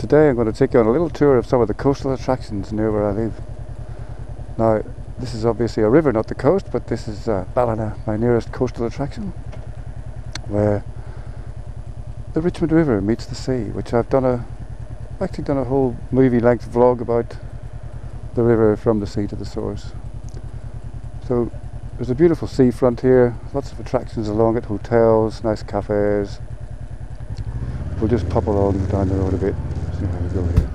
today I'm going to take you on a little tour of some of the coastal attractions near where I live. Now, this is obviously a river, not the coast, but this is uh, Ballina, my nearest coastal attraction, where the Richmond River meets the sea, which I've done a, actually done a whole movie-length vlog about the river from the sea to the source. So there's a beautiful seafront here, lots of attractions along it, hotels, nice cafes. We'll just pop along down the road a bit, we go here.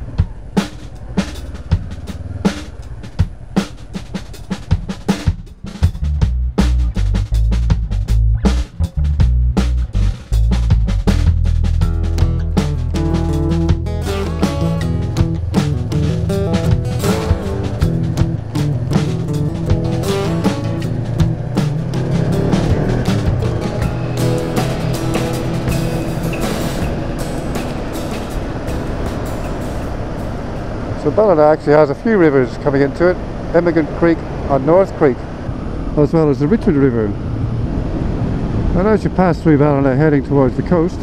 Ballina actually has a few rivers coming into it, Emigrant Creek and North Creek, as well as the Richmond River. And as you pass through Ballina heading towards the coast,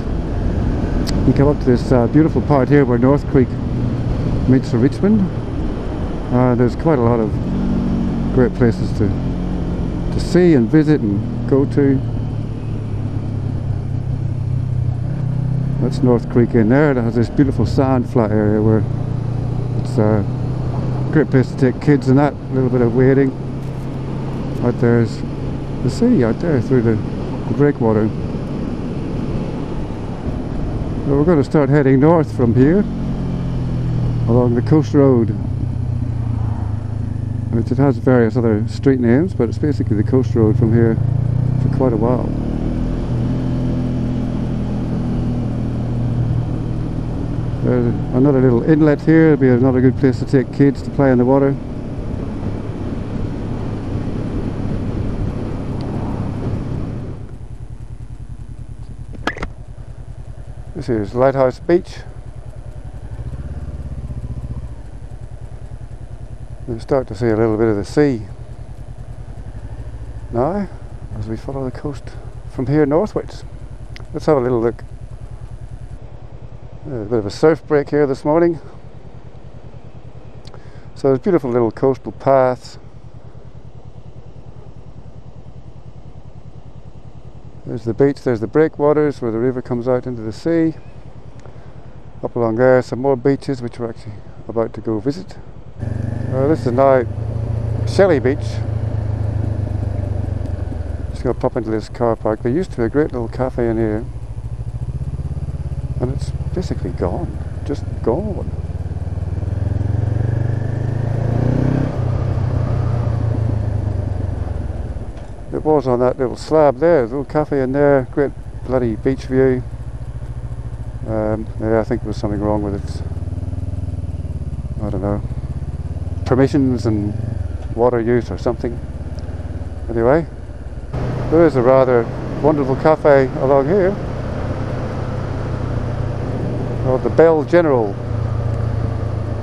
you come up to this uh, beautiful part here where North Creek meets the Richmond. Uh, there's quite a lot of great places to to see and visit and go to. That's North Creek in there. It has this beautiful sand flat area where a great place to take kids and that. A little bit of wading. Out there's the sea out there through the, the breakwater. So we're going to start heading north from here along the coast road. Which it has various other street names, but it's basically the coast road from here for quite a while. There's another little inlet here, it'll be another good place to take kids to play in the water. This is Lighthouse Beach. You start to see a little bit of the sea now as we follow the coast from here northwards. Let's have a little look. A bit of a surf break here this morning. So there's beautiful little coastal paths. There's the beach, there's the breakwaters where the river comes out into the sea. Up along there, some more beaches which we're actually about to go visit. Uh, this is now Shelly Beach. Just going to pop into this car park. There used to be a great little cafe in here, and it's basically gone. Just gone. It was on that little slab there, little cafe in there, great bloody beach view. Um, yeah, I think there was something wrong with it. I don't know. Permissions and water use or something. Anyway, there is a rather wonderful cafe along here called the Belle General,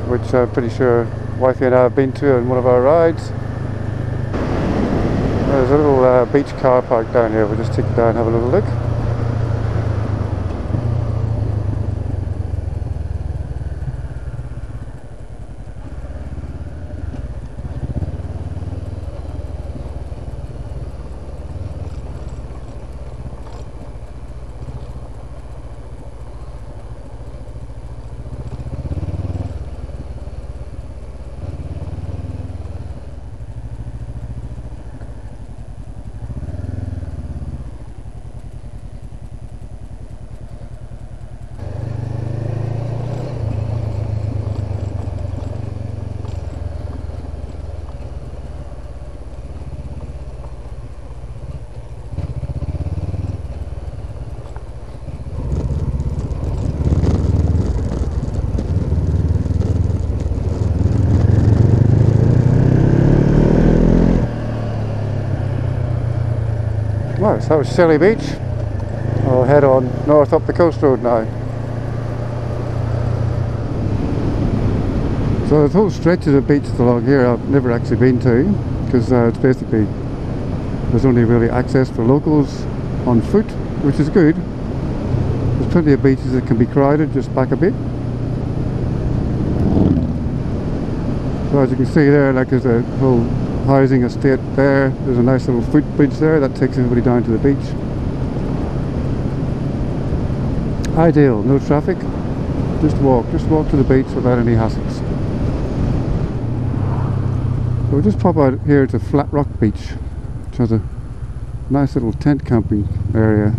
which I'm pretty sure wifey and I have been to on one of our rides. There's a little uh, beach car park down here. We'll just take it down and have a little look. So that was Shelly Beach. I'll head on north up the coast road now. So the whole stretch of beaches along here I've never actually been to because uh, it's basically there's only really access for locals on foot which is good. There's plenty of beaches that can be crowded just back a bit. So as you can see there like there's a whole housing estate there. There's a nice little footbridge there that takes everybody down to the beach. Ideal, no traffic. Just walk, just walk to the beach without any hassles. So we'll just pop out here to Flat Rock Beach, which has a nice little tent camping area.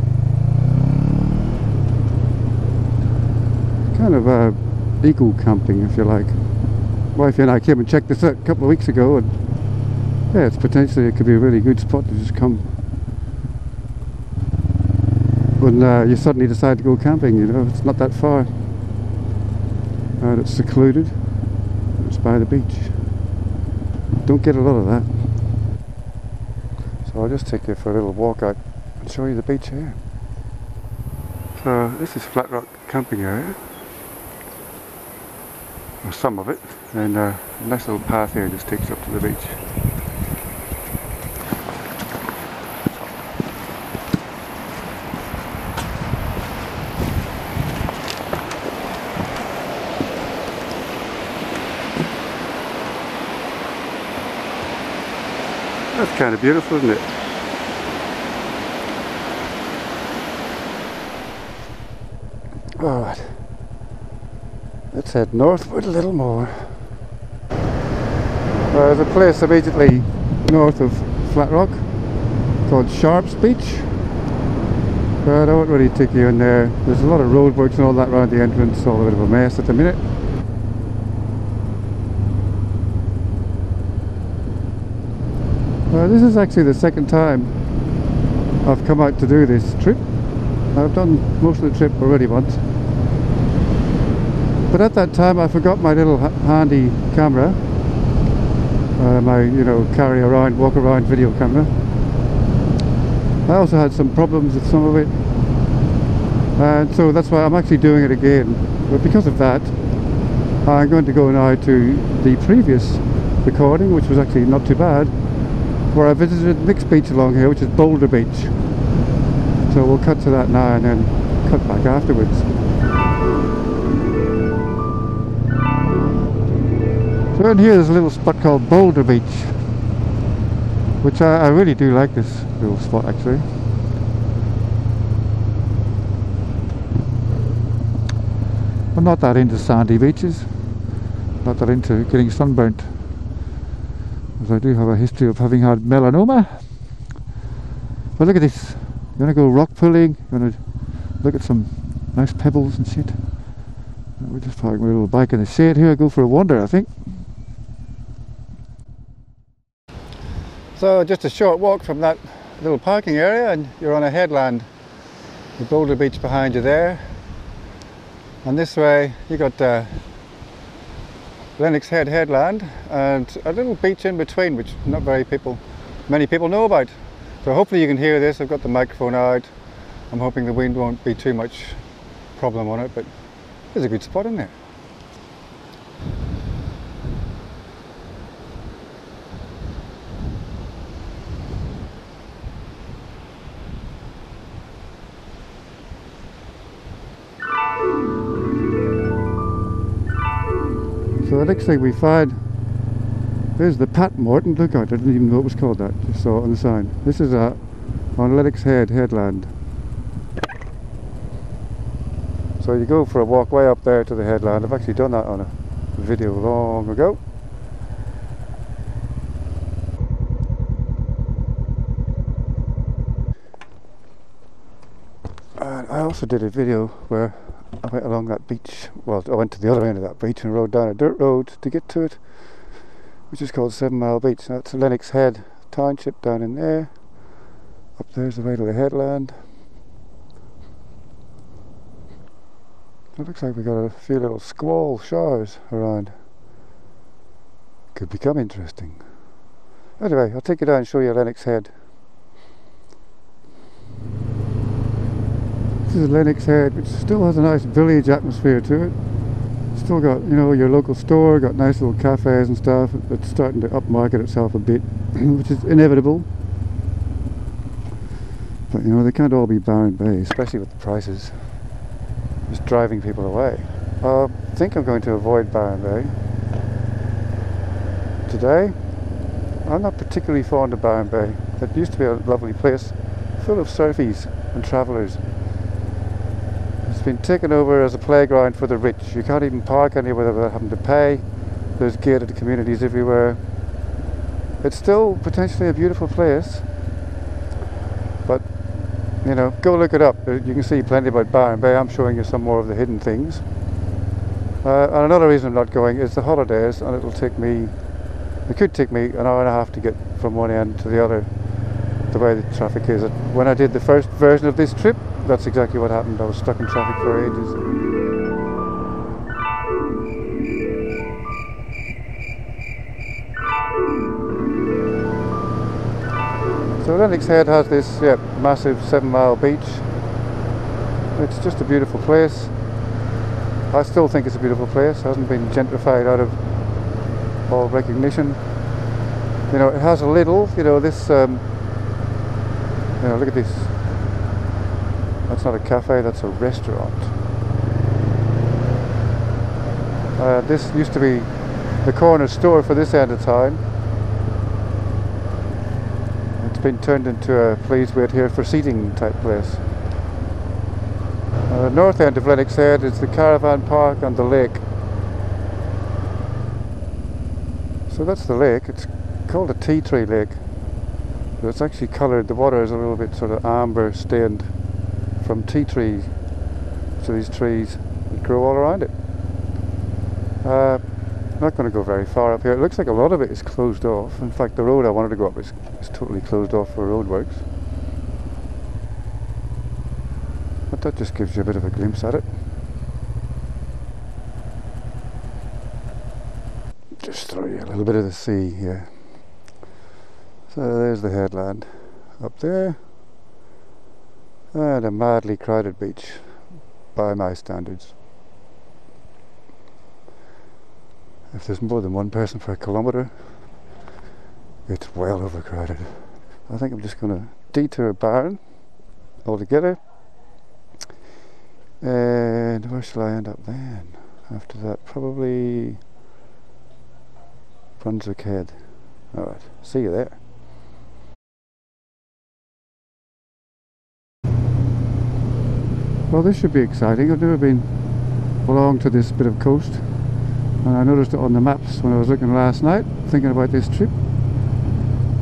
Kind of uh, eco camping, if you like. wife and I came and checked this out a couple of weeks ago, and yeah, it's potentially it could be a really good spot to just come when uh, you suddenly decide to go camping. You know, it's not that far, and it's secluded. It's by the beach. Don't get a lot of that. So I'll just take you for a little walk out and show you the beach here. So this is Flat Rock camping area. Or some of it. And uh, a nice little path here just takes up to the beach. That's kind of beautiful, isn't it? Alright. Let's head northward a little more. Uh, there's a place immediately north of Flat Rock called Sharps Beach. But I won't really take you in there. There's a lot of roadworks and all that around the entrance, all a bit of a mess at the minute. Uh, this is actually the second time I've come out to do this trip. I've done most of the trip already once. But at that time I forgot my little ha handy camera. Uh, my, you know, carry around, walk around video camera. I also had some problems with some of it. And so that's why I'm actually doing it again. But because of that, I'm going to go now to the previous recording, which was actually not too bad where I visited next beach along here, which is Boulder Beach. So we'll cut to that now and then cut back afterwards. So in here there's a little spot called Boulder Beach, which I, I really do like this little spot actually. I'm not that into sandy beaches, not that into getting sunburnt as I do have a history of having had melanoma. But look at this. You want to go rock pulling? You want to look at some nice pebbles and shit? We're just parking my little bike in the shade here. Go for a wander, I think. So just a short walk from that little parking area and you're on a headland. The Boulder Beach behind you there. And this way you got uh, Lennox Head headland and a little beach in between which not very people many people know about. So hopefully you can hear this. I've got the microphone out. I'm hoping the wind won't be too much problem on it but there's a good spot in there next thing we find, there's the Pat Morton lookout. I didn't even know it was called that. Just saw it on the sign. This is a on Lennox Head headland. So you go for a walk way up there to the headland. I've actually done that on a video long ago. And I also did a video where I went along that beach. Well, I went to the other end of that beach and rode down a dirt road to get to it, which is called Seven Mile Beach. That's Lennox Head Township down in there. Up there's the way to the headland. It looks like we've got a few little squall showers around. Could become interesting. Anyway, I'll take you down and show you Lennox Head. This is Lennox Head, which still has a nice village atmosphere to it. Still got, you know, your local store, got nice little cafes and stuff. It's starting to upmarket itself a bit, which is inevitable. But, you know, they can't all be Byron Bay, especially with the prices. Just driving people away. Uh, I think I'm going to avoid Byron Bay. today. I'm not particularly fond of Byron Bay. It used to be a lovely place, full of surfies and travellers. It's been taken over as a playground for the rich. You can't even park anywhere without having to pay. There's gated communities everywhere. It's still potentially a beautiful place, but you know, go look it up. You can see plenty about Byron Bay. I'm showing you some more of the hidden things. Uh, and another reason I'm not going is the holidays, and it'll take me it could take me an hour and a half to get from one end to the other the way the traffic is. When I did the first version of this trip, that's exactly what happened. I was stuck in traffic for ages. So Lennox Head has this yeah, massive seven mile beach. It's just a beautiful place. I still think it's a beautiful place. It hasn't been gentrified out of all recognition. You know, it has a little, you know, this, um, you know, look at this. That's not a cafe, that's a restaurant. Uh, this used to be the corner store for this end of town. It's been turned into a please wait here for seating type place. Uh, the north end of Lennox Head is the caravan park and the lake. So that's the lake. It's called a tea tree lake. But it's actually coloured, the water is a little bit sort of amber stained from tea trees. to these trees that grow all around it. Uh, not going to go very far up here. It looks like a lot of it is closed off. In fact, the road I wanted to go up is, is totally closed off for roadworks. But that just gives you a bit of a glimpse at it. just throw you a little bit of the sea here. So there's the headland up there and a madly crowded beach by my standards. If there's more than one person per kilometre it's well overcrowded. I think I'm just going to detour Byron altogether and where shall I end up then? After that probably Brunswick Head. Alright, see you there. Well this should be exciting. I've never been along to this bit of coast and I noticed it on the maps when I was looking last night thinking about this trip.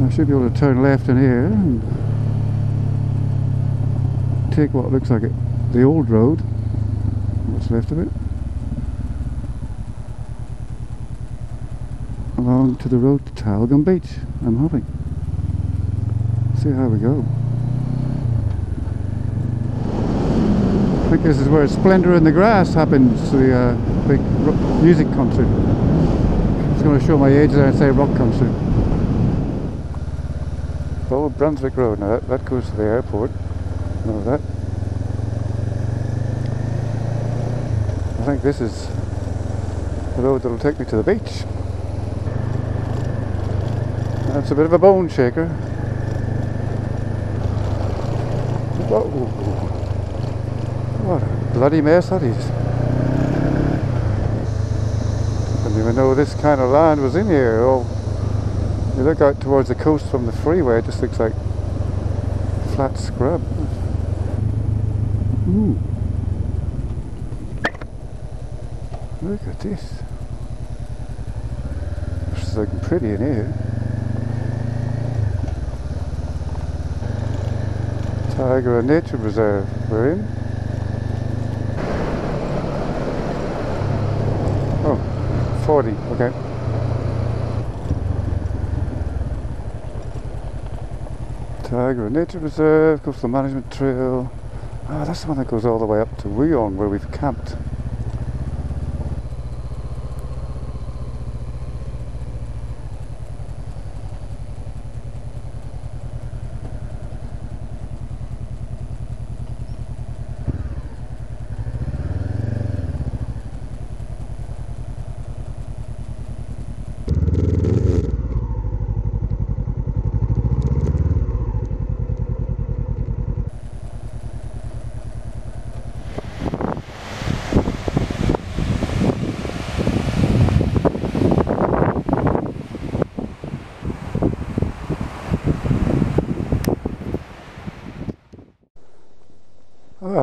I should be able to turn left in here and take what looks like it, the old road, what's left of it. along to the road to Tyagarah Beach, I'm hoping. See how we go. I think this is where Splendour in the Grass happens, the uh, big music concert. I'm just going to show my age there and say rock concert. Old Brunswick Road, now that, that goes to the airport. Know that. I think this is the road that'll take me to the beach. That's a bit of a bone shaker. Whoa. Bloody is. Didn't even know this kind of land was in here. You look out towards the coast from the freeway, it just looks like flat scrub. Ooh. Look at this. It's looking pretty in here. Tyagarah Nature Reserve we're in. Oh, 40, okay. Tyagarah Nature Reserve, Coastal Management Trail. Ah, that's the one that goes all the way up to Wooyung where we've camped.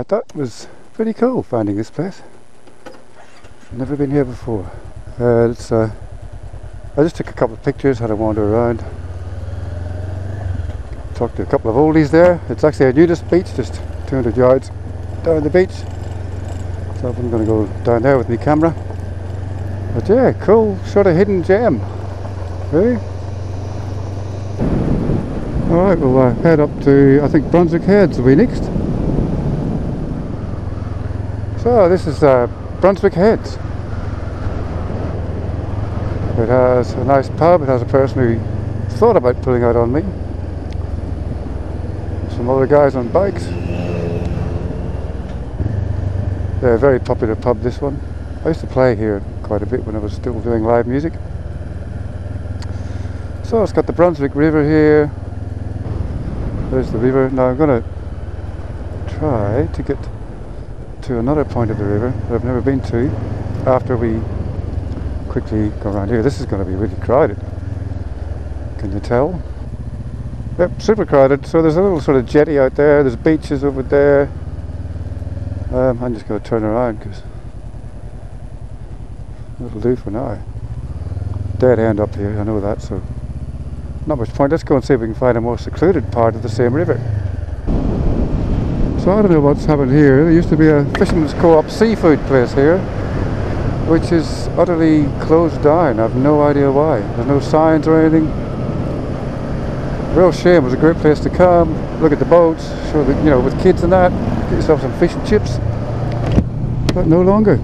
That was pretty cool finding this place. Never been here before. Uh, it's, uh, I just took a couple of pictures, had a wander around. Talked to a couple of oldies there. It's actually a nudist beach, just 200 yards down the beach. So I'm going to go down there with my camera. But yeah, cool sort of hidden gem. Really? Alright, we'll uh, head up to, I think Brunswick Heads will be next. So this is uh, Brunswick Heads. It has a nice pub, it has a person who thought about pulling out on me. Some other guys on bikes. They're a very popular pub this one. I used to play here quite a bit when I was still doing live music. So it's got the Brunswick River here. There's the river. Now I'm going to try to get to another point of the river that I've never been to after we quickly go around here. This is going to be really crowded. Can you tell? Yep, super crowded. So there's a little sort of jetty out there. There's beaches over there. Um, I'm just going to turn around because that'll do for now. Dead end up here, I know that, so not much point. Let's go and see if we can find a more secluded part of the same river. So I don't know what's happened here. There used to be a Fisherman's Co-op seafood place here, which is utterly closed down. I have no idea why. There's no signs or anything. Real shame. It was a great place to come, look at the boats, show the, you know, with kids and that, get yourself some fish and chips. But no longer.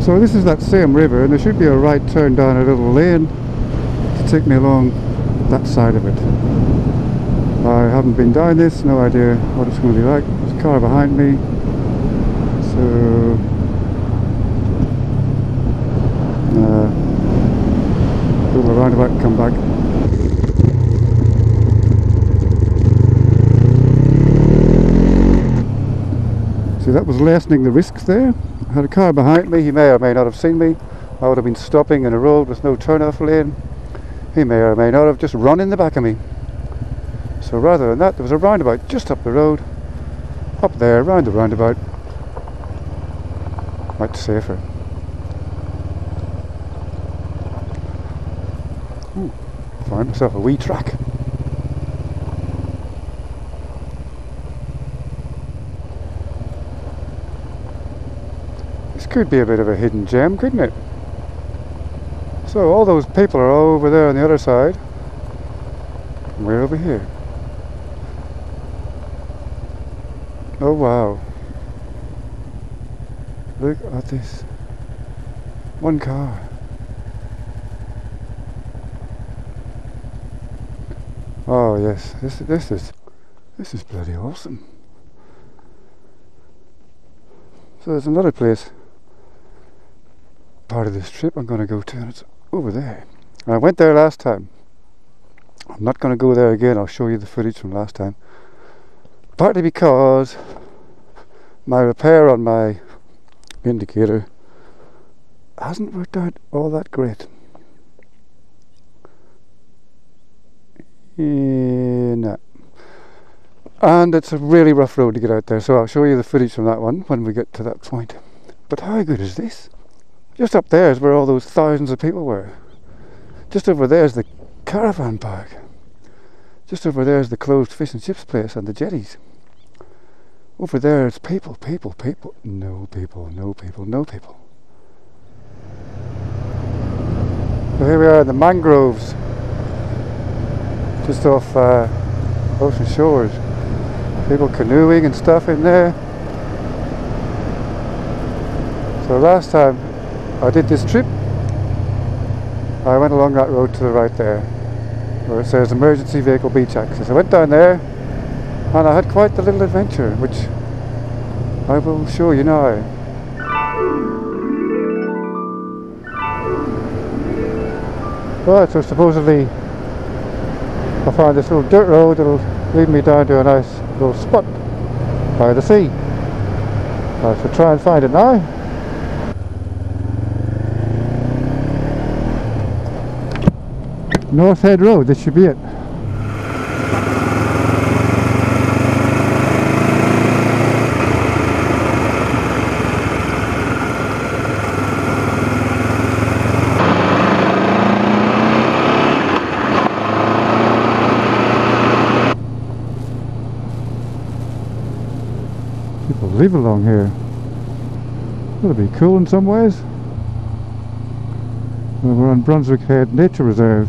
So this is that same river, and there should be a right turn down a little lane to take me along that side of it. I haven't been down this, no idea what it's going to be like. There's a car behind me. So uh, go around about and come back. See that was lessening the risks there. I had a car behind me, he may or may not have seen me. I would have been stopping in a road with no turn-off lane. He may or may not have just run in the back of me. So rather than that, there was a roundabout just up the road, up there, round the roundabout. Much safer. Ooh, found myself a wee track. This could be a bit of a hidden gem, couldn't it? So all those people are over there on the other side. we're over here. Oh wow. Look at this. One car. Oh yes, this this is this is bloody awesome. So there's another place part of this trip I'm gonna go to and it's over there. I went there last time. I'm not gonna go there again, I'll show you the footage from last time partly because my repair on my indicator hasn't worked out all that great. Yeah, And it's a really rough road to get out there, so I'll show you the footage from that one when we get to that point. But how good is this? Just up there is where all those thousands of people were. Just over there is the caravan park. Just over there is the closed fish and chips place and the jetties. Over there it's people, people, people. No people, no people, no people. So here we are in the mangroves, just off uh, Ocean Shores. People canoeing and stuff in there. So last time I did this trip, I went along that road to the right there, where it says emergency vehicle beach access. I went down there and I had quite the little adventure which I will show you now. Right, so supposedly I found this little dirt road that'll lead me down to a nice little spot by the sea. I shall try and find it now. North Head Road, this should be it. Along here. That'll be cool in some ways. We're on Brunswick Head Nature Reserve.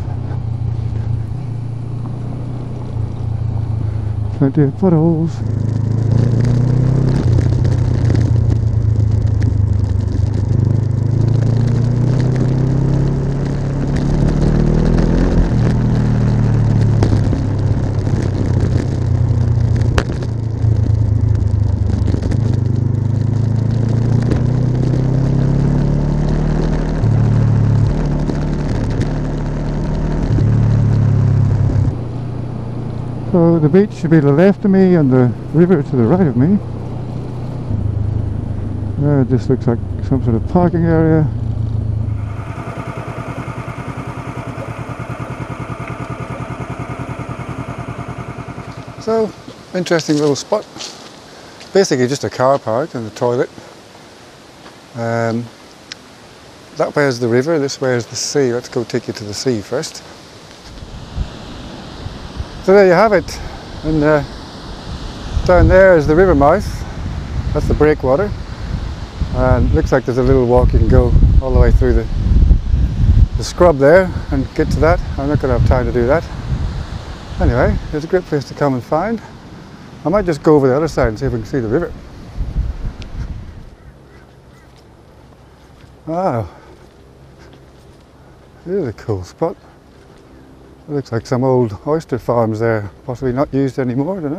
Plenty of potholes. So the beach should be to the left of me and the river to the right of me. Uh, this looks like some sort of parking area. So, interesting little spot. Basically just a car park and a toilet. Um, that way is the river, this way is the sea. Let's go take you to the sea first. So there you have it. And uh, down there is the river mouth. That's the breakwater. And looks like there's a little walk you can go all the way through the, the scrub there and get to that. I'm not going to have time to do that. Anyway, it's a great place to come and find. I might just go over the other side and see if we can see the river. Wow. This is a cool spot. It looks like some old oyster farms there, possibly not used anymore, I don't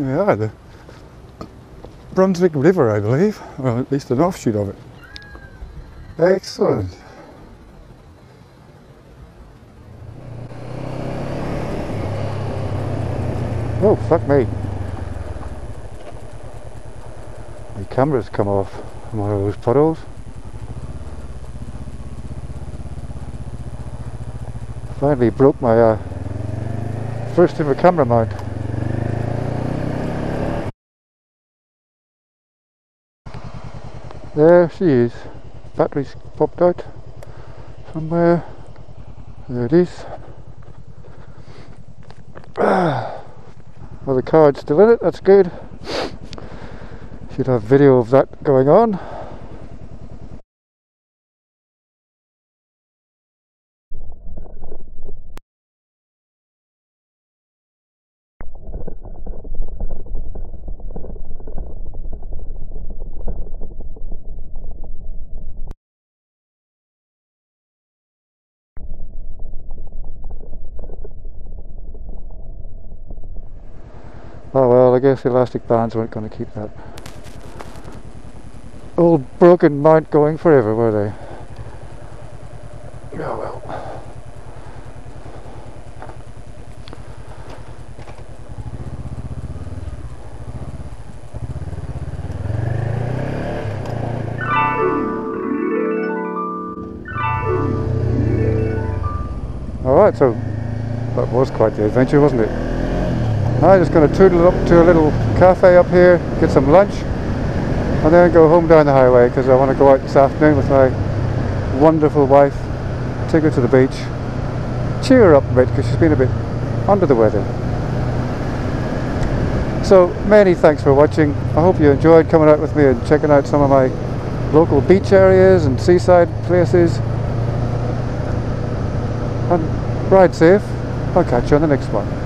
know. Yeah, the Brunswick River, I believe, or at least an offshoot of it. Excellent. Oh, fuck me. The camera's come off from one of those puddles. Finally broke my uh, first ever camera mount. There she is. Battery's popped out somewhere. There it is. Well, the card's still in it, that's good. Should have video of that going on. Oh well, I guess elastic bands weren't going to keep that old broken mount going forever, were they? Oh well. Alright, so that was quite the adventure, wasn't it? I'm just going to tootle up to a little cafe up here, get some lunch, and then go home down the highway because I want to go out this afternoon with my wonderful wife, take her to the beach, cheer her up a bit because she's been a bit under the weather. So many thanks for watching. I hope you enjoyed coming out with me and checking out some of my local beach areas and seaside places. And ride safe. I'll catch you on the next one.